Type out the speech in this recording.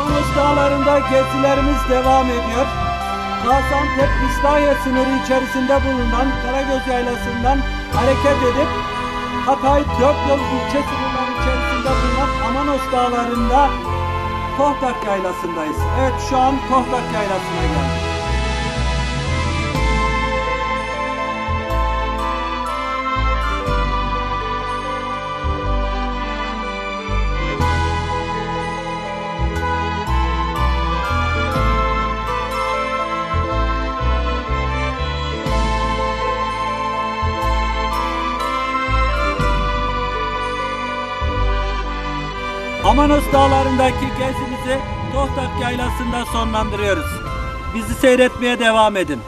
Amanos Dağları'nda gezilerimiz devam ediyor. Gaziantep İslahiye sınırı içerisinde bulunan Karagöz Yaylası'ndan hareket edip Hatay Dörtyol ilçe sınırları içerisinde bulunan Amanos Dağları'nda Tohtak Yaylası'ndayız. Evet şu an Tohtak Yaylası'na geldik. Amanos Dağları'ndaki gezimizi Tohtak Yaylası'nda sonlandırıyoruz. Bizi seyretmeye devam edin.